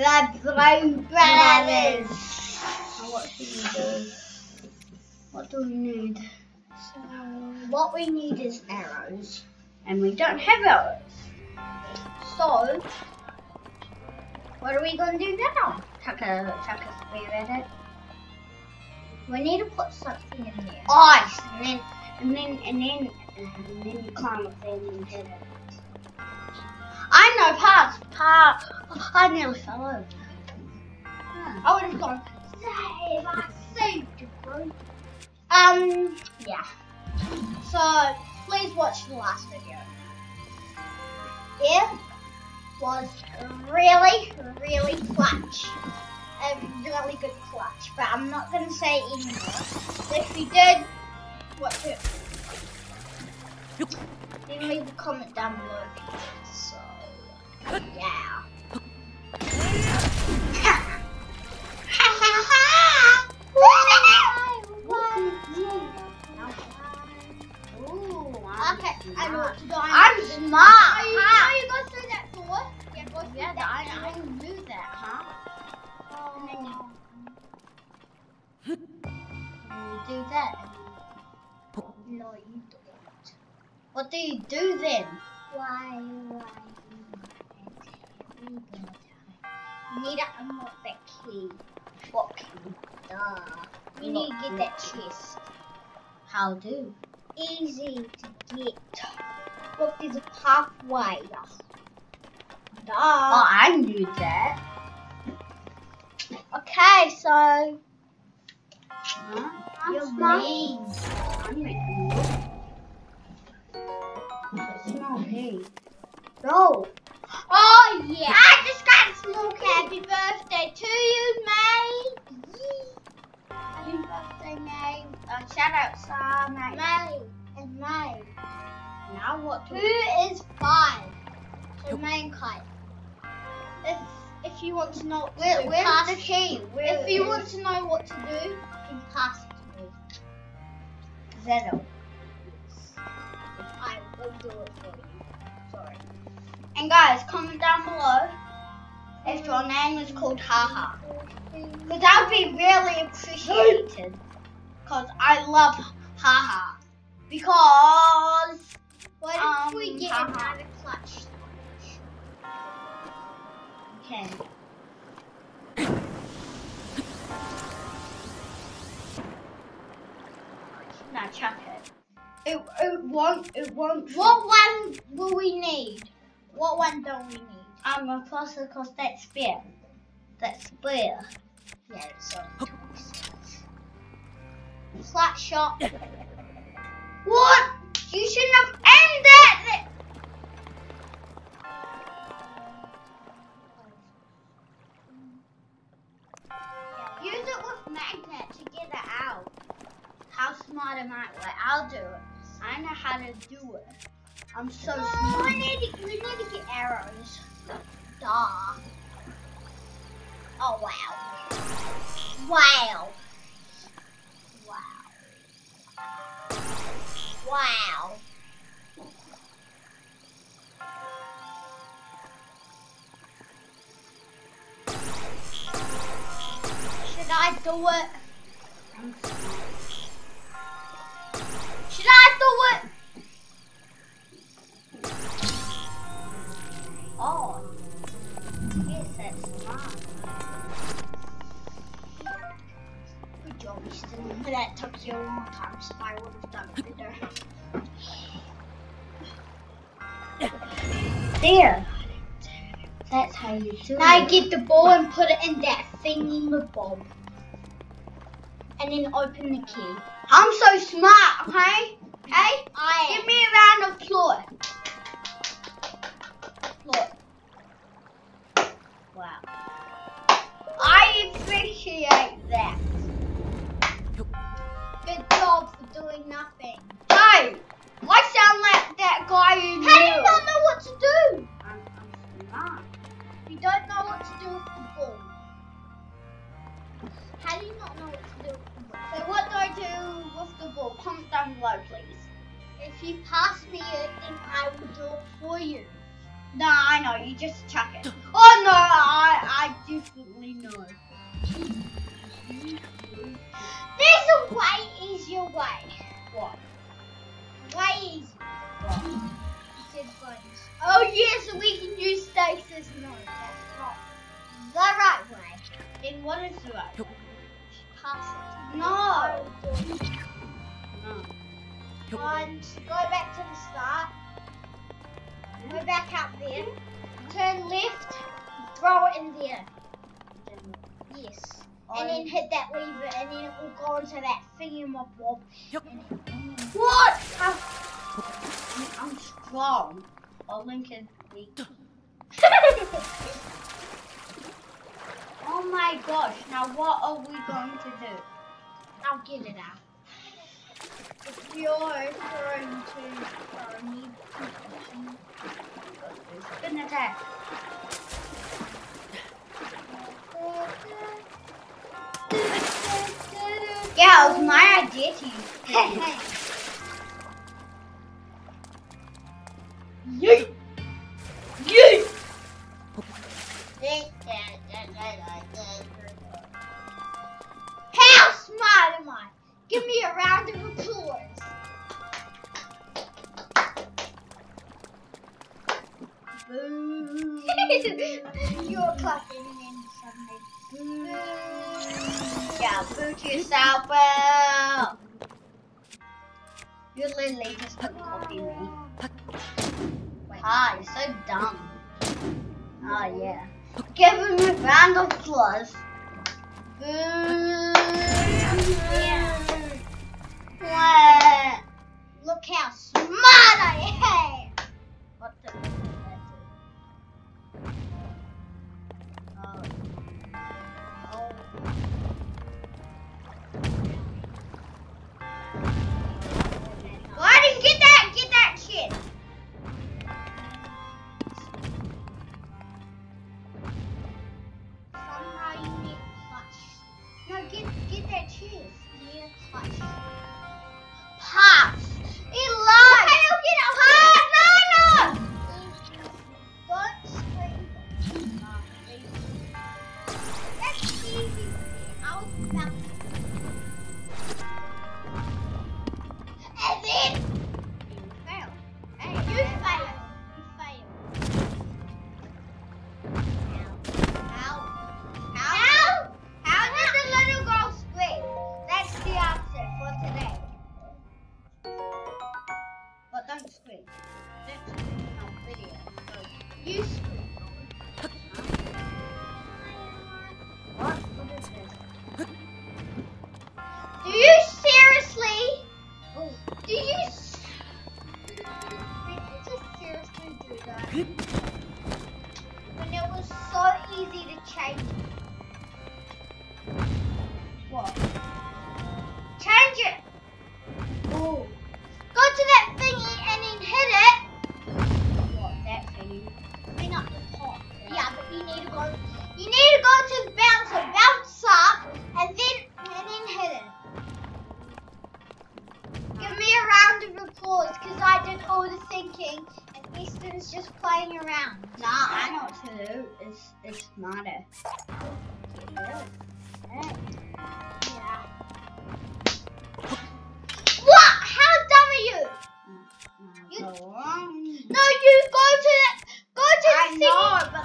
the Bro Brothers. What do we do? What do we need? So what we need is arrows. And we don't have arrows. So what are we gonna do now? Chuck a, chuck a spear at it. We need to put something in there. Ice! And then, and then, and then, and then you climb up there and you hit it. I know pass, pass. Oh, I nearly fell over. Huh. I would have gone, save, I saved you, bro. Um, yeah. So please watch the last video. It was really, really clutch. A really good clutch. But I'm not gonna say anymore. If you did, watch it. Then leave a comment down below. So No. Okay. I Do that. Word. Yeah, go. Yeah, I ain't do that, huh? Then you. You do that. No, you don't. What do you do then? Why, why? You need to unlock that key. What key? Duh. You need to get that chest. How do? Easy to get. Look, there's a pathway. Duh. Oh, I knew that. Okay, so Huh? Smart. mean. I'm not me. No. Oh yeah. I just got a small happy birthday to you, May. Happy birthday, May. Uh, shout out, Sam. May and May. Now what Who do is five? So May and Kite. If if you want to know what to Where, do, pass the key? Where If you is- want to know what to do, you can pass it to me. Zero. And guys, comment down below if your name is called Haha. Because that would be really appreciated. Because I love Haha. Because What if Um, we get haha. another clutch? okay. Now chuck it. It it won't it won't What one will we need? What one don't we need? I'm cross across that spear. That spear. Yeah, it's so flat shot. What? You shouldn't have aimed it. Use it with magnet to get it out. How smart am I? I'll do it. I know how to do it. I'm so oh, No, smart. we need to, we need to get arrows. Duh. Oh wow. Wow. Wow. Wow. Should I do it? Should I do it? That took you a long time, so I would have done it better. There. That's how you do it. Now it. get the ball and put it in that thingy with bob. And then open the key. I'm so smart, hey? Hey? I Give me a round of applause. Look. Wow. I appreciate that. Doing nothing. Hey, I sound like that guy who How do you not know what to do? I'm, I'm smart. You don't know what to do with the ball. How do you not know what to do with the ball? So what do I do with the ball? Comment down below, please. If you pass me it, then I will do it for you. No, I know. You just chuck it. Oh no, I I definitely know. There's a way easier way. What? Way easier. What? Said buttons. Oh yeah, so we can use stasis. No, that's not the right way. Then what is the right? Pass it. No. No. And go back to the start. Go back up there. Turn left. Throw it in there. Yes. And then hit that lever, and then it will go into that thingamabob. And What? I'm, I'm strong. Oh, Lincoln. Oh my gosh, now what are we going to do? I'll get it out. If you're throwing to throw me, Spin attack. Yeah, it was my idea to use. Yeet! Oh, yeah. Give him a round of applause. Yeah. What? Look how smart I am. When it was so easy to change. What? Change it. Oh. Go to that thingy and then hit it. What? That thing. Bring up the top. Yeah, but you need to go. You need to go to the bouncer, bounce up, and then and then hit it. Give me a round of applause because I did all the thinking Esten's just playing around. Nah, I know what to do. It's it's smarter. Yeah. What? How dumb are you? Mm, mm, you- Go on. No, you go to the go to the I thingy. know,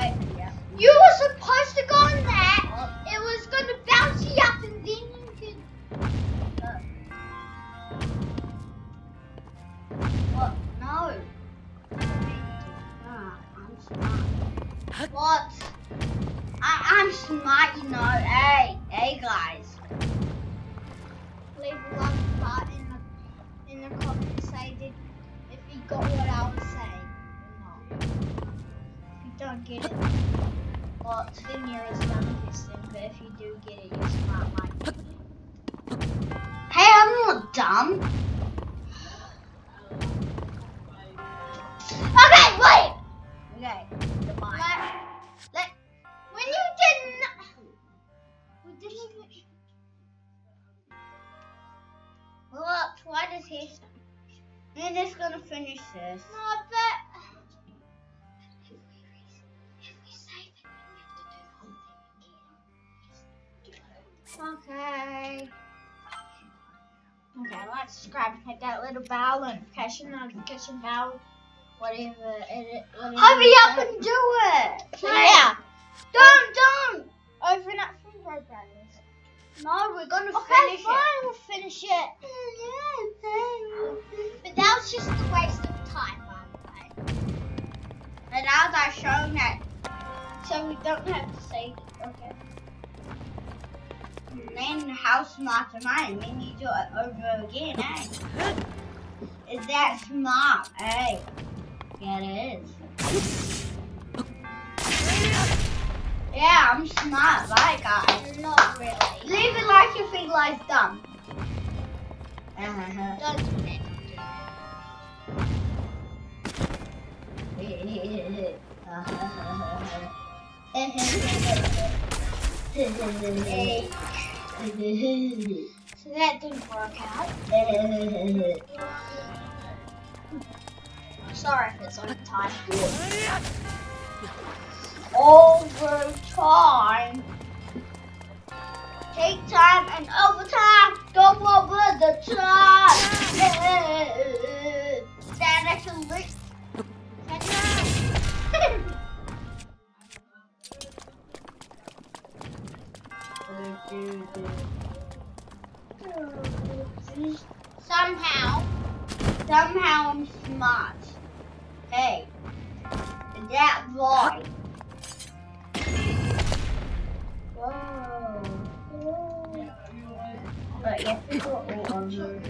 way? Yeah. You were supposed to go in that. It was going to bounce you up and then you could. What? No. Nah, I'm smart. What? I, I'm smart, you know. Hey, hey, guys. Leave a love part in the in the comments say did if you got what I was saying don't get it, dumb. But if you do get it, like. Hey, I'm dumb. Okay, wait. Okay. Let, when you even. Look, why does he? We're just gonna finish this. Okay. Okay, let's subscribe and hit that little bell notification, notification bell, whatever it whatever Hurry up and do it! Yeah. Don't, don't! Open up from programs. No, we're gonna Okay, finish fine, it. we'll finish it. But that was just a waste of time, by the way. And as I've shown that, so we don't have to say it. Okay. Then how smart am I? And then you do it over again, eh? Is that smart, eh? Yeah, it is. Yeah, I'm smart, right, guys? Not really. Leave it like you think life's dumb. Uh-huh. Don't do that. So that didn't work out. Sorry if it's on time. That boy. Whoa. But over.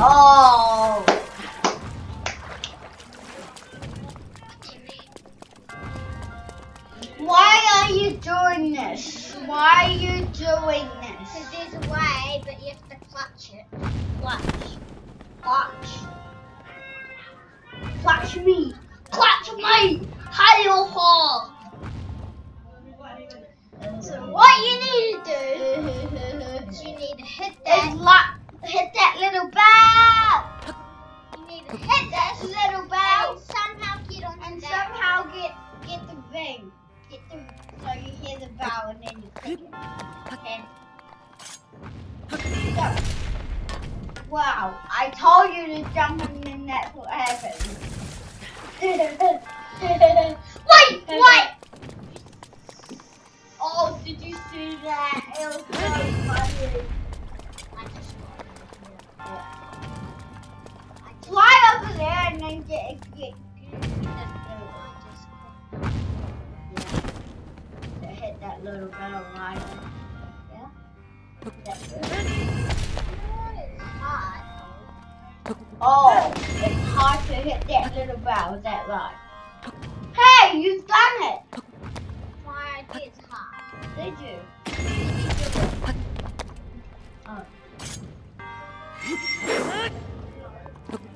Oh. Why are you doing this? Why are you doing this? Because there's a way, but you Clutch me. Clutch me. Hi, ho. So what you need to do is you need to hit that. hit that little bell. You need to hit that Little and bell. somehow get on And that. somehow get get the thing. get the. So you hear the bell and then you click it. Okay. So, wow, I told you to jump and then that's what happened. Wait, wait. Oh, did you see that? It was so funny. Fly over there and then get get. get hit that little bell right. Yeah. Oh, it's hard to hit that little bell. Is that right? Hey, you've done it. My idea is hard. Did you? Oh.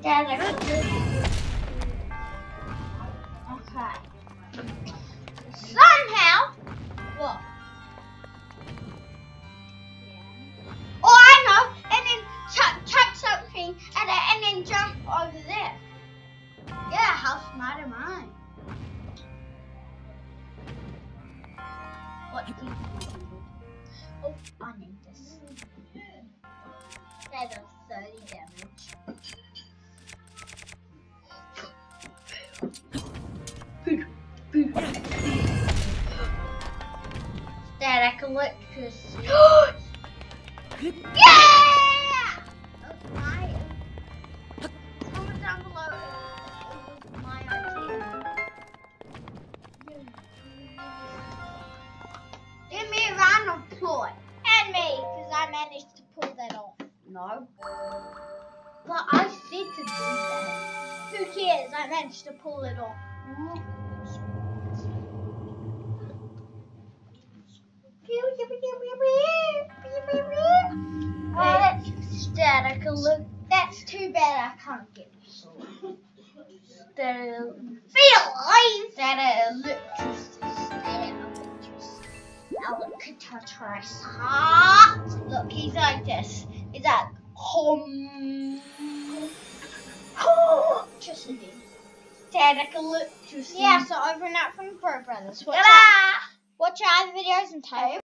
Dad. Okay. Somehow. What? electricity. Look, that's too bad. I can't get the. The Feel alive. that electricity. Alcatraz. Ah, look, he's like this. He's like hum. Electricity. Static electricity. Yeah, so over and out from Bro Brothers. Watch, our, watch our other videos and type